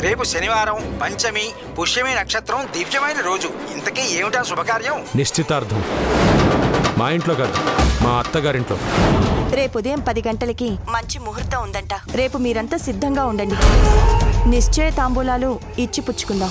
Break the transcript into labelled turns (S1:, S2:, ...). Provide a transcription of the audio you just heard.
S1: రేపు శనివారం పంచమి పుష్యమి నక్షత్రం దివ్యమైన రోజు. ఇంతకీ ఏమిటా శుభకార్యం?
S2: నిశ్చితార్థం. మా ఇంట్లో కాదు మా అత్తగారింట్లో.
S3: రేపు ఉదయం పది గంటలకి మంచి ముహూర్తం ఉందంట. రేపు మీరంతా సిద్ధంగా ఉండండి. నిశ్చయ తాంబూలాలు ఇచ్చి పుచ్చుకుందాం